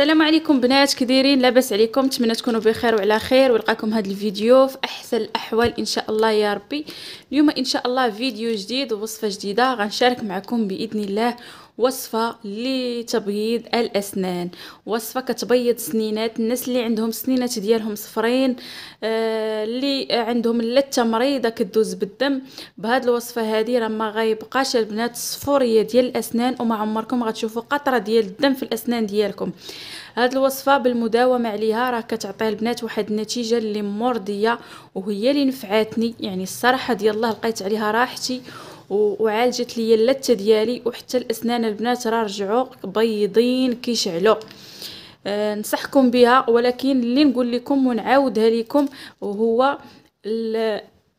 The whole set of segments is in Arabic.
السلام عليكم بنات كديرين لاباس عليكم نتمنى تكونوا بخير وعلى خير ولقاكم هذا الفيديو في أحسن الأحوال إن شاء الله يا ربي. اليوم إن شاء الله فيديو جديد ووصفة جديدة غنشارك معكم بإذن الله. وصفة لتبييض الأسنان. وصفة كتبيض سنينات. الناس اللي عندهم سنينات ديالهم صفرين آه اللي عندهم اللثه مريضة كدوز بالدم بهاد الوصفة هذه راه ما غيبقاش البنات صفورية ديال الأسنان وما عمركم غتشوفوا قطرة ديال الدم في الأسنان ديالكم. هاد الوصفة بالمداومة عليها راه كتعطي البنات واحد النتيجة اللي مرضية وهي اللي نفعاتني يعني الصراحة ديال الله لقيت عليها راحتي وعالجت لي اللثه ديالي وحتى الأسنان البنات راه رجعوا بيضين كيشعلوا. أه نصحكم بها ولكن اللي نقول لكم ونعاودها لكم وهو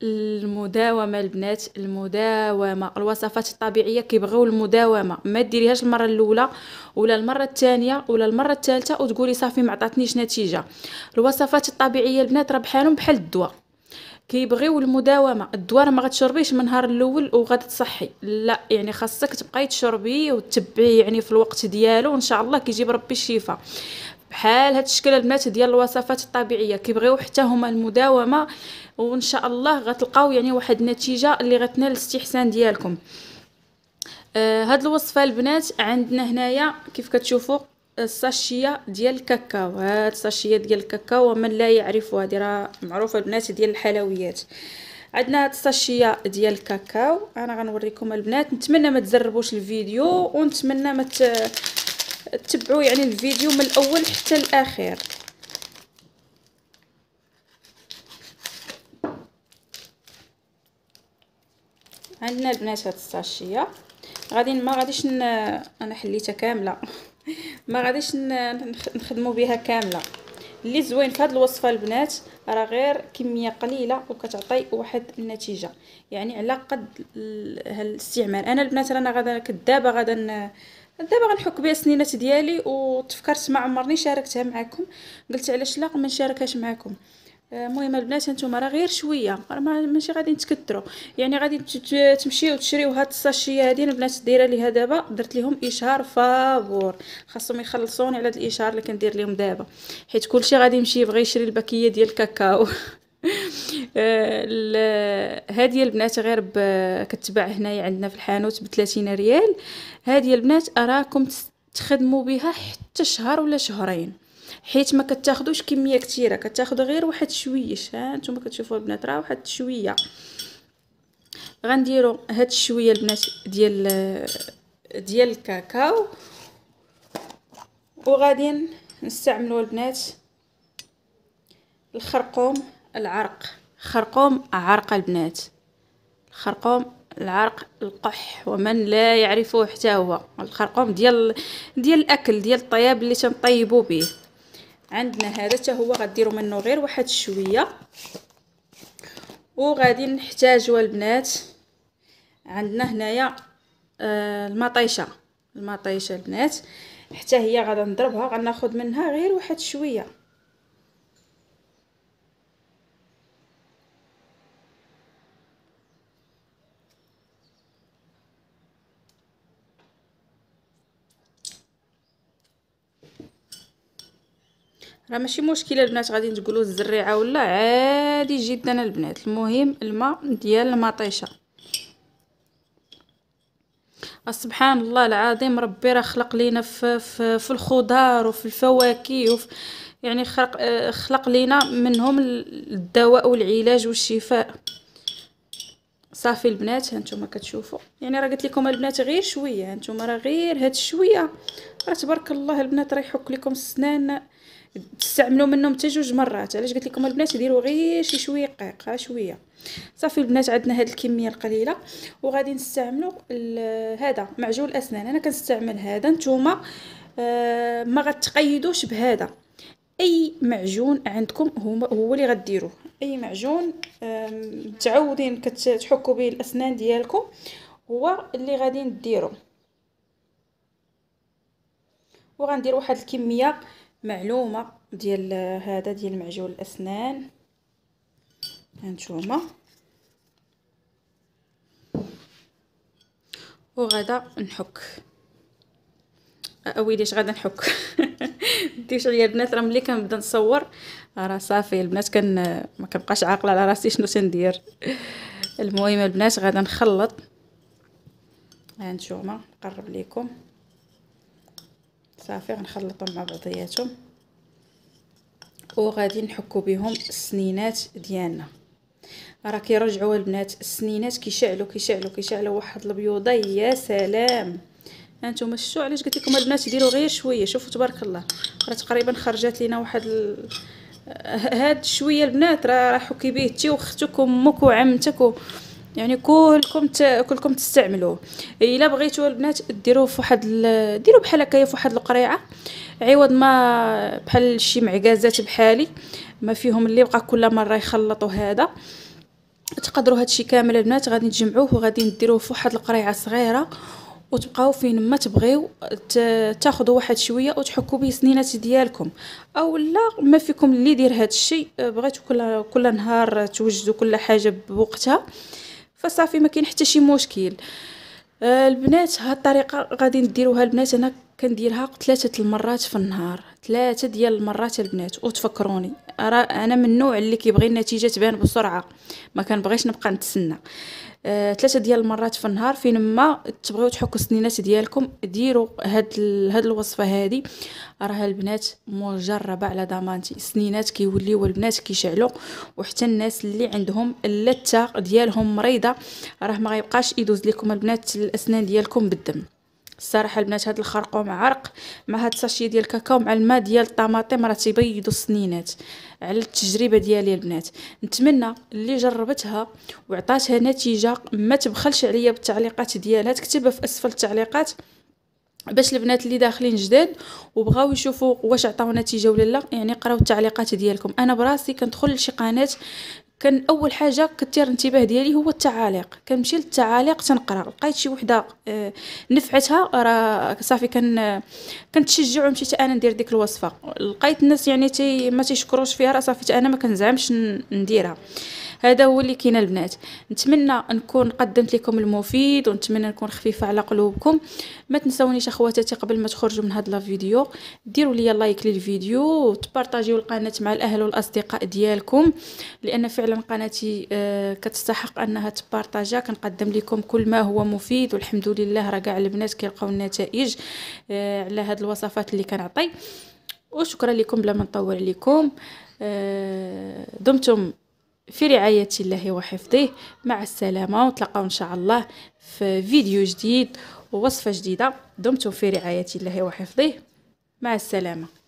المداومة البنات المداومة. الوصفات الطبيعية كيبغيو المداومة. ما ديريهاش المرة الأولى ولا المرة الثانية ولا المرة الثالثة وتقولي صافي ما عطاتنيش نتيجة. الوصفات الطبيعية البنات راه بحالهم بحال الدواء. كيبغيو المداومة. الدواء ما غتشربيش من النهار الأول وغادي تصحي لا يعني خاصك تبقاي تشربيه وتتبعيه يعني في الوقت ديالو. وان شاء الله كيجيب ربي الشفاء. بحال هاد الشكل البنات ديال الوصفات الطبيعية. كيبغيو حتى هما المداومة وان شاء الله غتلقاو يعني واحد النتيجة اللي غتنال الاستحسان ديالكم. آه هاد الوصفة البنات عندنا هنايا كيف كتشوفوا الساشية ديال الكاكاو. هاد الساشية ديال الكاكاو ومن لا يعرف هذه راه معروفة البنات ديال الحلويات. عندنا هاد الساشية ديال الكاكاو. أنا غنوريكم البنات. نتمنى ما تزربوش الفيديو ونتمنى ما تتبعوا يعني الفيديو من الأول حتى الأخير. عندنا البنات هاد الساشية. غادي ما غاديش. أنا حليتها كاملة. ما غاديش نخدموا بها كاملة. اللي زوين في هذه الوصفة البنات راه غير كمية قليلة وكتعطي واحد النتيجة. يعني على قد الاستعمال. أنا البنات رانا غادا كدابه غادا دابا غنحك بها السنينات ديالي وتفكرت ما عمرني شاركتها معكم قلت علاش لا ما نشاركهاش معكم المهم البنات نتوما راه غير شوية راه ماشي غادي نتكثروا يعني غادي تمشيو تشريو هاد الساشيه هادي البنات دايرة ليها دابا درت لهم إشهار فابور خاصهم يخلصوني على هاد الإشهار اللي كندير لهم دابا. حيت كلشي غادي يمشي يبغي يشري الباكية ديال الكاكاو. هذه البنات غير كتباع هنايا عندنا في الحانوت ب 30 ريال هذه البنات أراكم تخدموا بها حتى شهر ولا شهرين. حيت ما كتاخذوش كمية كثيره كتاخذوا غير واحد شويش ها؟ نتوما كتشوفوا البنات راه واحد شوية. غنديروا هاد الشويه البنات ديال ديال الكاكاو. وغادي نستعملوا البنات الخرقوم العرق. خرقوم عرق البنات. الخرقوم العرق القح ومن لا يعرفه حتى هو. الخرقوم ديال ديال الأكل ديال الطياب اللي تنطيبوا به. عندنا هذا حتى هو غديروا منه غير واحد شوية. وغادي نحتاجوا البنات عندنا هنايا آه المطيشة. المطيشة البنات حتى هي غادا نضربها غناخذ منها غير واحد شوية. راه ماشي مشكلة البنات غادي تقولوا الزريعة ولا عادي جدا البنات. المهم الماء ديال المطيشة. سبحان الله العظيم ربي راه خلق لينا في, في, في الخضار وفي الفواكه وفي يعني خلق خلق لينا منهم الدواء والعلاج والشفاء. صافي البنات هانتوما كتشوفوا. يعني راه قلت لكم البنات غير شوية هانتوما راه غير هاد شوية راه تبارك الله البنات راه يحك لكم السنان تستعملوا منهم حتى جوج مرات. علاش قلت لكم البنات ديروا غير شي شوية قيق ها شوية. صافي البنات عندنا هاد الكمية القليلة. وغادي نستعملوا هذا معجون الأسنان. أنا كنستعمل هذا. نتوما آه ما غتقيدوش بهذا. أي معجون عندكم هو هو اللي غديروه. أي معجون متعودين كتحكوا به الأسنان ديالكم هو اللي غادي نديرو. وغندير واحد الكمية معلومة ديال هذا ديال معجون الأسنان. هانتوما وغدا نحك. اويلي اش غادا نحك؟ ديش عليا البنات راه ملي كنبدا نصور راه صافي البنات كان ما كنبقاش عاقلة على راسي شنو تندير. المهم البنات غادا نخلط. ها نتوما نقرب لكم صافي غنخلطهم مع بعضياتهم وغادي نحكو بهم السنينات ديالنا. راه كيرجعوا البنات السنينات كيشعلوا كيشعلوا كيشعلوا واحد البيوضة. يا سلام! هانتوما شفتوا علاش قلت لكم البنات ديروا غير شوية؟ شوفوا تبارك الله راه تقريبا خرجت لينا واحد ال... هاد شوية البنات راه حكي به تي وختك وامك وعمتك و... يعني كلكم ت... كلكم تستعملوه. إلا بغيتوا البنات ديروه في واحد ال... ديروا بحال هكايا في واحد القريعة. عوض ما بحال شي معكازات بحالي ما فيهم اللي بقى كل مرة يخلطوا هذا. تقدروا هادشي كامل البنات غادي نجمعوه وغادي نديروه في واحد القريعة صغيرة. وتبقاو فين ما تبغيو تاخذوا واحد شوية وتحكوا به سنينات ديالكم. أو لا ما فيكم اللي يدير هذا الشيء بغيتو كل كل نهار توجدوا كل حاجة بوقتها. فصافي ما كاين حتى شي مشكل. آه، البنات هاد الطريقة غادي نديروها البنات أنا كنديرها ثلاثة المرات في النهار ثلاثة ديال المرات البنات. وتفكروني أنا من النوع اللي كيبغي النتيجة تبان بسرعة ما كنبغيش نبقى نتسنى. آه، ثلاثة ديال المرات في النهار فين ما تبغيو تحكوا السنينات ديالكم ديروا هاد ال... هاد الوصفة هادي. راه البنات مجربة على ضمانتي. السنينات كيوليو البنات كيشعلوا وحتى الناس اللي عندهم اللثه ديالهم مريضة راه ما غيبقاش يدوز لكم البنات الأسنان ديالكم بالدم. الصراحة البنات هاد الخرقوم عرق. مع هاد الساشيه ديال الكاكاو مع الماء ديال الطماطم راه تيبيضوا السنينات على التجربة ديالي البنات. نتمنى اللي جربتها وعطاتها نتيجة ما تبخلش عليا بالتعليقات ديالها تكتبها في أسفل التعليقات باش البنات اللي داخلين جداد وبغاو يشوفوا واش عطاو نتيجة ولا لا يعني قراو التعليقات ديالكم. أنا براسي كندخل لشي قناة كان أول حاجة كثير الانتباه ديالي هو التعاليق. كنمشي للتعاليق تنقرأ. لقيت شي وحدة آه، نفعتها. راه صافي كان كنتشجع ومشيت أنا ندير ديك الوصفة. لقيت الناس يعني تي ما تيشكروش فيها. راه صافي أنا ما كنزعمش نديرها. هذا هو اللي كاين البنات. نتمنى نكون قدمت لكم المفيد ونتمنى نكون خفيفة على قلوبكم. ما تنسونيش اخواتاتي قبل ما تخرجوا من هذا الفيديو ديروا لي لايك للفيديو وتبارطاجيو القناة مع الأهل والأصدقاء ديالكم لأن فعلا قناتي آه، كتستحق أنها تبارطاجا. كنقدم لكم كل ما هو مفيد والحمد لله راه كاع البنات كيلقاو النتائج آه، على هاد الوصفات اللي كنعطي. وشكرا لكم بلا ما نطول عليكم. آه، دمتم في رعاية الله وحفظه. مع السلامة ونتلاقاو إن شاء الله في فيديو جديد ووصفة جديدة دمتم في رعاية الله وحفظه. مع السلامة.